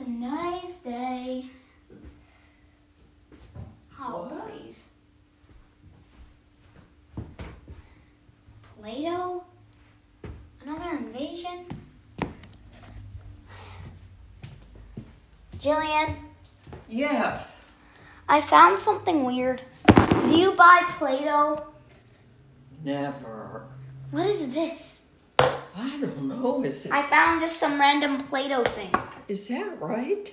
It's a nice day. Oh, What? please. Play-Doh? Another invasion? Jillian, Yes. I found something weird. Do you buy Play-Doh? Never. What is this? I don't know. Is it? I found just some random Play-Doh thing. Is that right?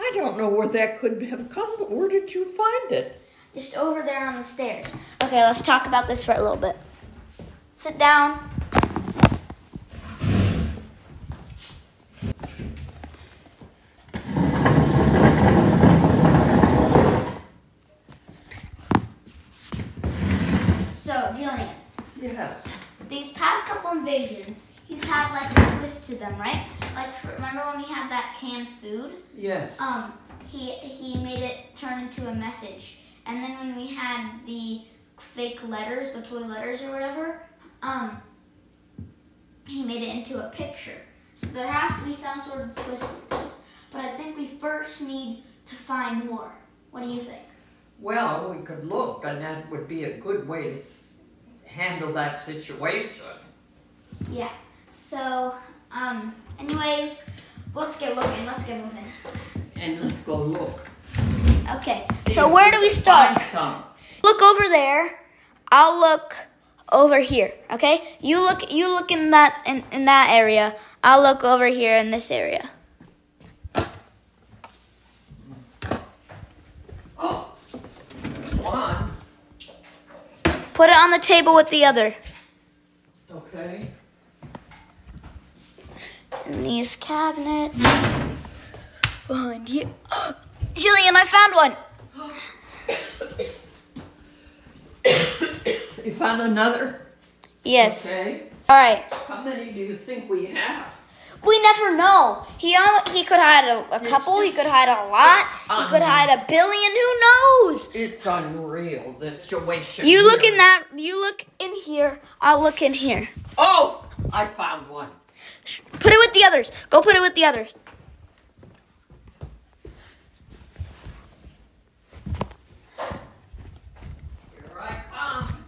I don't know where that could have come. But where did you find it? Just over there on the stairs. Okay, let's talk about this for a little bit. Sit down. So, Julian, Yes. these past couple invasions, he's had like a twist to them, right? Like, for, remember when we had that canned food? Yes. um, he he made it turn into a message. And then when we had the fake letters, the toy letters or whatever, um, he made it into a picture. So there has to be some sort of twist with this. But I think we first need to find more. What do you think? Well, we could look, and that would be a good way to handle that situation. Yeah. So, um, anyways, let's get looking. Let's get moving. And let's go look. Okay. See So where do we start? look over there. I'll look over here. Okay? You look you look in that in, in that area. I'll look over here in this area. Oh, one. Put it on the table with the other. Okay. In these cabinets. Behind you. Jillian, I found one. You found another? Yes. Okay. All right. How many do you think we have? We never know. He al- he could hide a, a It's couple. He could hide a lot. He could hide a billion. Who knows? It's unreal, the situation. You look here. in that. You look in here. I'll look in here. Oh, I found one. Put it with the others. Go put it with the others. Here I come.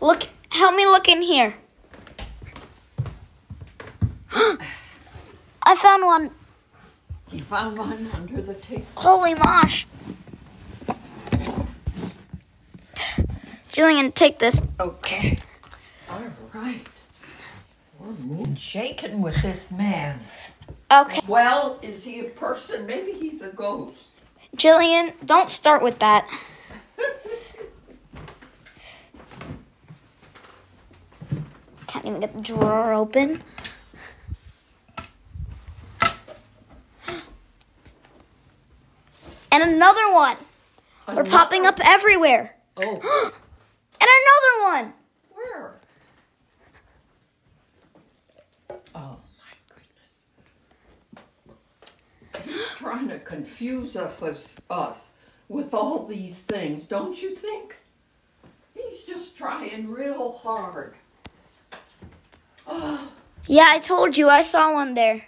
Look, help me look in here. I found one. You found one under the table. Holy mosh. Julian, take this. Okay. All right. We're shaking with this man. Okay. Well, is he a person? Maybe he's a ghost. Jillian, don't start with that. Can't even get the drawer open. And another one. They're popping up everywhere. Oh, And another one. where? Oh my goodness. He's trying to confuse us, us with all these things, don't you think? He's just trying real hard. Oh, Yeah, I told you. I saw one there.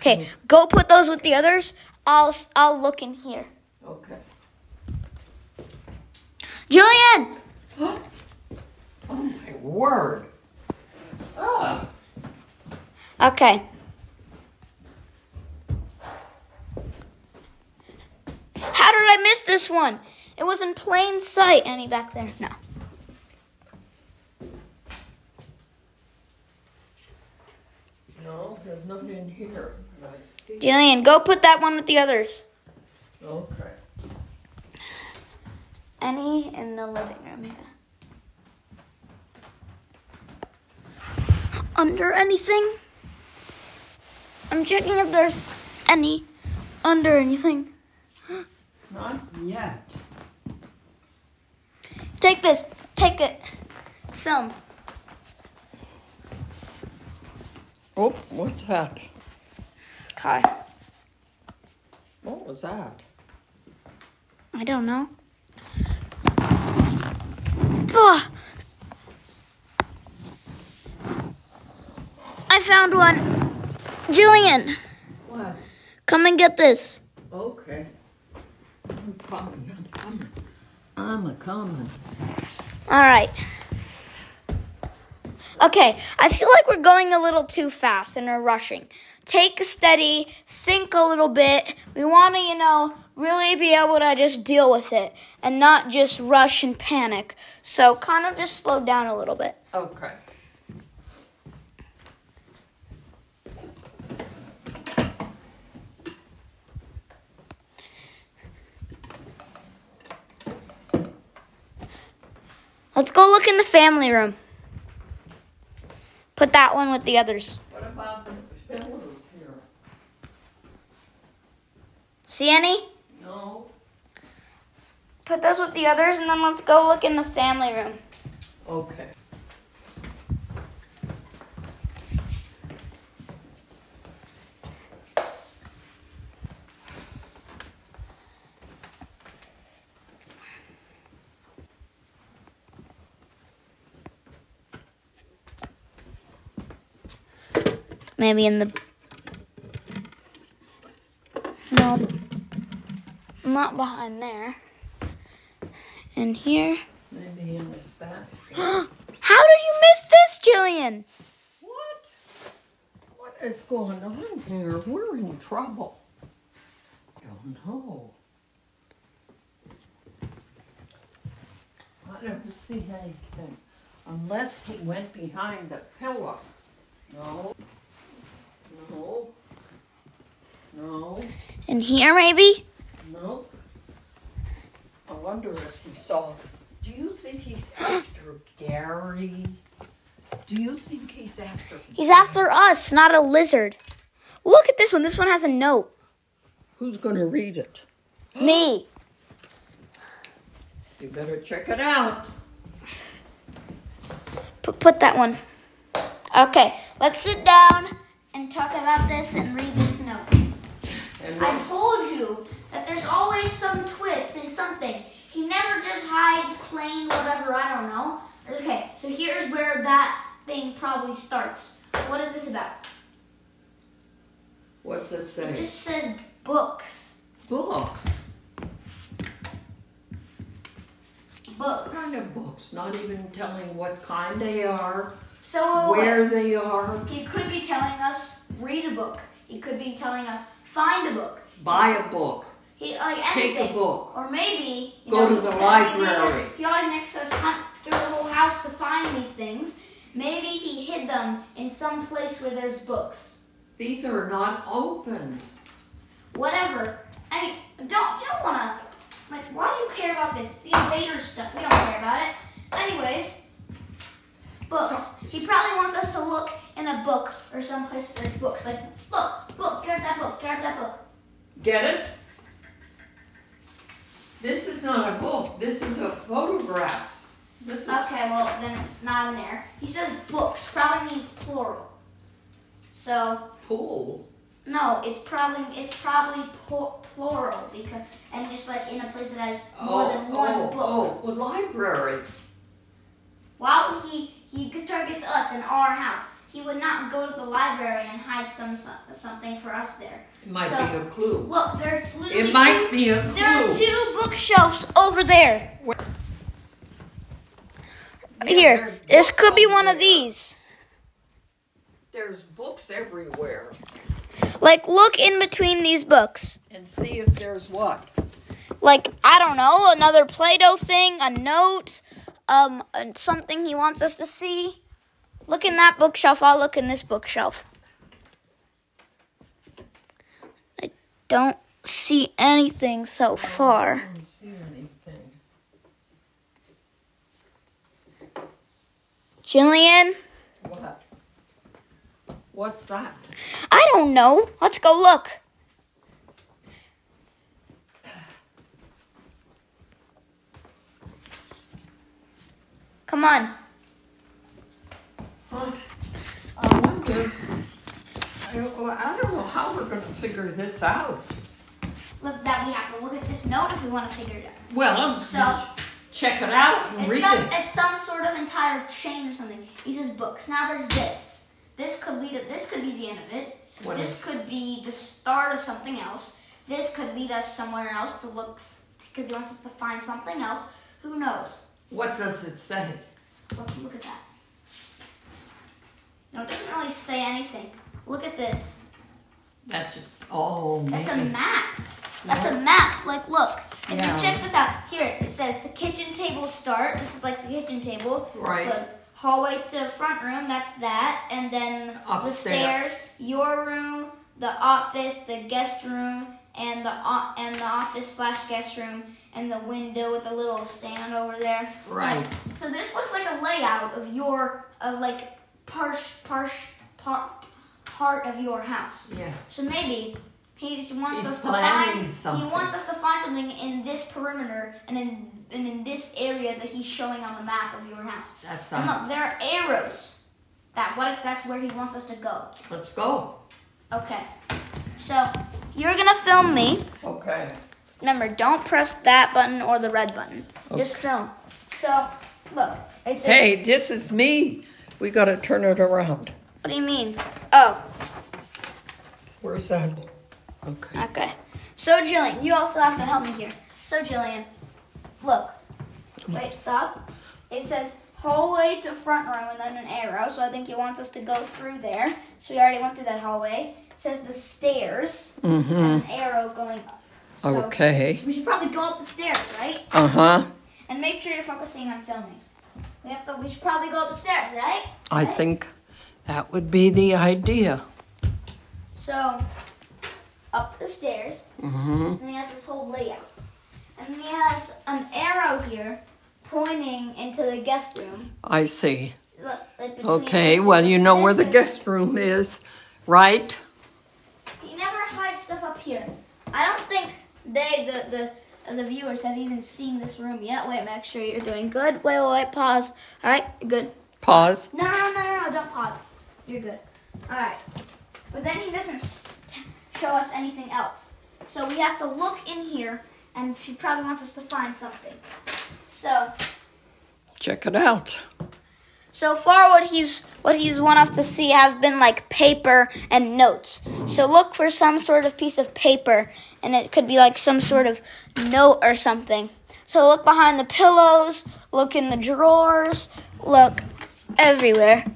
Okay, go put those with the others. I'll I'll look in here. okay. Julian, Oh my word. Ah. Okay. How did I miss this one? It was in plain sight. Any back there? No. No, there's nothing in here. that I see. Jillian, go put that one with the others. Okay. Any in the living room here. Under anything? I'm checking if there's any under anything. Not yet. Take this. Take it. Film. Oh, what's that? Okay. What was that? I don't know. Ugh. I found one. Julian. What? come and get this. Okay. I'm coming. I'm coming. I'm a coming. All right. Okay, I feel like we're going a little too fast and we're rushing. Take a steady, think a little bit. We want to, you know, really be able to just deal with it and not just rush and panic. So, kind of just slow down a little bit. Okay. Let's go look in the family room. Put that one with the others. What about here? See any? No. Put those with the others and then let's go look in the family room. Okay. Maybe in the. No. Not behind there. And here. Maybe in this basket. How did you miss this, Jillian? What? What is going on here? We're in trouble. I Don't know. I don't see anything. Unless he went behind the pillow. No. No. No. In here, maybe? No. I wonder if he saw. Do you think he's after Gary? Do you think he's after? He's after us, not a lizard. Look at this one. This one has a note. Who's gonna read it? Me. You better check it out. Put, put that one. Okay, let's sit down and talk about this and read this note. I told you that there's always some twist in something. He never just hides plain whatever, I don't know. Okay, so here's where that thing probably starts. What is this about? what's it say? It just says books. books. Books. What kind of books? Not even telling what kind they are, So where they are. he could be read a book. He could be telling us find a book. Buy a book. He like Take a book. Or maybe Go know, to the library. He always makes us hunt through the whole house to find these things. Maybe he hid them in some place where there's books. These are not open. Whatever. I mean, don't you don't wanna like why do you care about this? It's the invaders stuff. We don't care about it. Anyways, books. He probably wants us to look in a book or some place there's books. Like book, book, grab that book, grab that book. Get it? This is not a book. This is a photographs. This is Okay, well then it's not in there. He says books probably means plural. So pool. no, it's probably it's probably plural because and just like in a place that has more Oh, than one oh, book. oh, well, library. Would he he targets us in our house? He would not go to the library and hide some something for us there. It might So- be a clue. Look, there's literally It might two, be a clue. there are two bookshelves over there. Yeah, Here, this could be one of these. There's books everywhere. Like, look in between these books. And see if there's what. like I don't know, another Play-Doh thing, a note, um, something he wants us to see. Look in that bookshelf. I'll look in this bookshelf. I don't see anything so far. anything. Jillian, What? What's that? I don't know. Let's go look. Come on. Huh? I wonder. I don't, well, I don't know how we're going to figure this out. Look that we have to look at this note if we want to figure it out. Well, um, So- check it out and It's read some, it. it's some sort of entire chain or something. He says books. Now there's this. This could lead. This could be the end of it. What this is- could be the start of something else. This could lead us somewhere else to look because he wants us to find something else. Who knows? What does it say? Look, look at that. No, it doesn't really say anything. Look at this. That's oh That's a map. That's a map. Like, look. If Yeah. you check this out, here it says the kitchen table start. This is like the kitchen table. Right. The hallway to front room. That's that. And then the stairs. Your room, the office, the guest room, and the and the office slash guest room, and the window with the little stand over there. Right. Like, so this looks like a layout of your of like part part part part of your house. Yeah. So maybe he wants He's us to planning find. something. He wants us to find something in this perimeter and in and in this area that he's showing on the map of your house. That's And look, there are arrows. That what if that's where he wants us to go? let's go. Okay. So you're gonna film me. Okay. Remember, don't press that button or the red button. Just film. So look, it's Hey, this is me. We got to turn it around. What do you mean? Oh, Where's that? Okay. okay. So Jillian, you also have to help me here. So Jillian, look. Wait, stop. It says hallway to front room and then an arrow. So I think he wants us to go through there. So we already went through that hallway. It says the stairs Mm-hmm. and an arrow going up. So Okay. We should probably go up the stairs, right? Uh huh. And make sure you're focusing on filming. We have to. We should probably go up the stairs, right? I think that would be the idea. So up the stairs. Mm-hmm. And he has this whole layout. And he has an arrow here pointing into the guest room. I see. Like Okay. Well, you know where the guest room is, right? He never hides stuff up here. I don't think they, the the the viewers, have even seen this room yet. Wait, make sure you're doing good. Wait, wait, wait. Pause. All right, you're good. Pause. No, no, no, no, no, don't pause. You're good. All right. But then he doesn't show us anything else. So we have to look in here, and she probably wants us to find something. So. Check it out. So far, what he's what he's want us to see have been like paper and notes. So look for some sort of piece of paper, and it could be like some sort of note or something. So look behind the pillows, look in the drawers, look everywhere.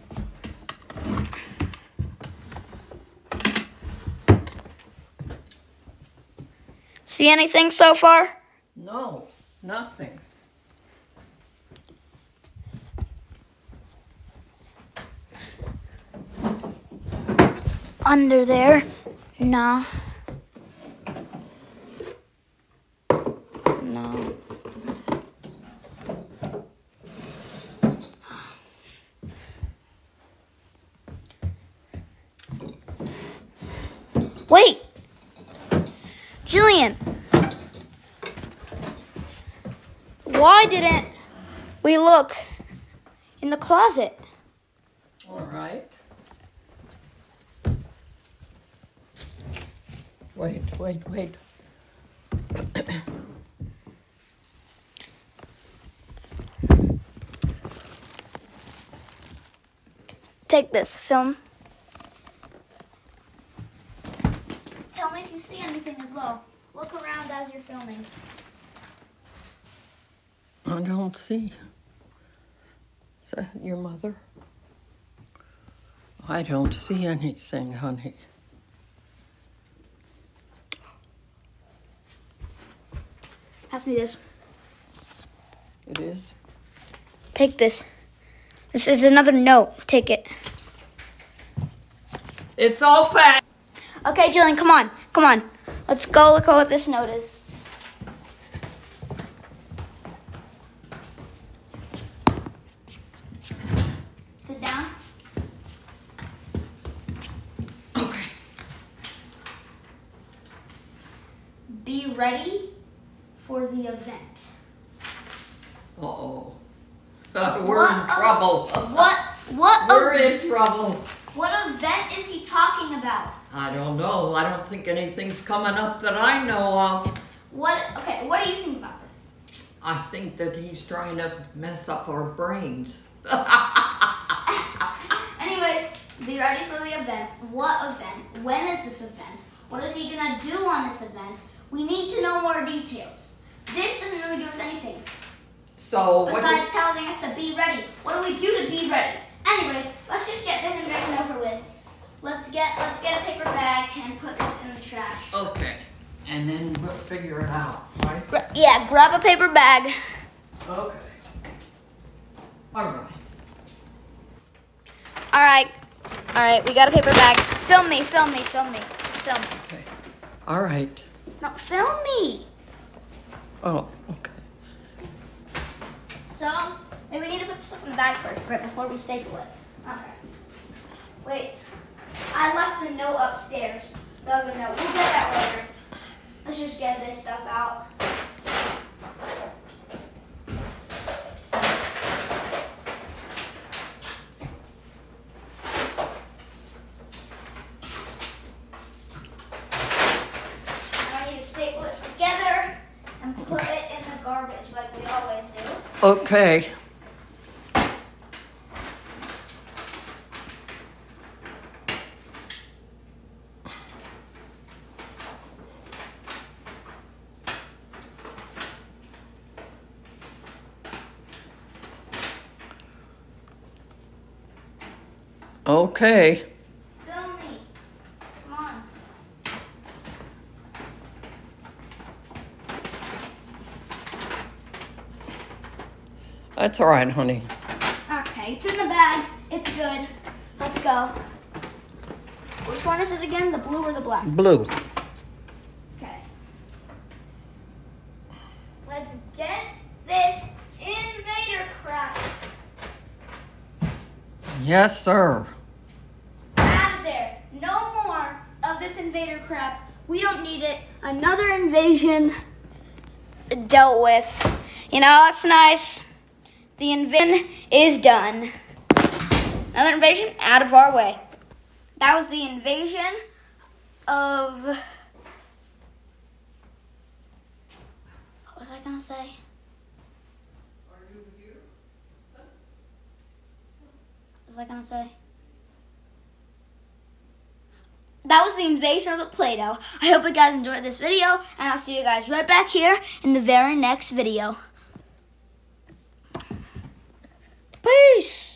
See anything so far? No, nothing. Under there? No. No. Wait! Jillian! Why didn't we look in the closet? All right. Wait, wait, wait. Take this film. Tell me if you see anything as well. Look around as you're filming. I don't see. Is that your mother? I don't see anything, honey. Pass me this. It is? Take this. This is another note. Take it. It's all open! Okay, Jillian, come on. Come on. Let's go look at what this note is. Sit down. Okay. Be ready for the event. Uh oh. Uh, we're in What- trouble. What? What? We're ev- in trouble. what event is he talking about? I don't know. I don't think anything's coming up that I know of. What? Okay. What do you think about this? I think that he's trying to mess up our brains. Anyways, Be ready for the event. What event? When is this event? What is he gonna do on this event? We need to know more details. This doesn't really give us anything. So what Besides telling us to be ready. What do we do to be ready? Anyways, let's just get this invention over with. Let's get let's get a paper bag and put this in the trash. okay, and then we'll figure it out, right? Gra- yeah, grab a paper bag. Okay. All right. All right, all right, we got a paper bag. Film me, film me, film me, film me. Okay. All right. No, film me. Oh. So, maybe we need to put stuff in the bag first, right before we staple it. Okay. Wait, I left the note upstairs. The other note. We'll get that later. Let's just get this stuff out. And I need to staple this together and put it in the garbage like we always do. Okay. Okay. Film me. Come on. That's all right, honey. Okay, it's in the bag. It's good. Let's go. Which one is it again? The blue or the black? Blue. Okay. Let's get this invader crap Yes, sir. out of there. No more of this invader crap. We don't need it. Another invasion dealt with. You know, that's nice. The invasion is done. Another invasion out of our way. That was the invasion of. What was I gonna say? What was I gonna say? That was the invasion of the Play-Doh. I hope you guys enjoyed this video, and I'll see you guys right back here in the very next video. Peace!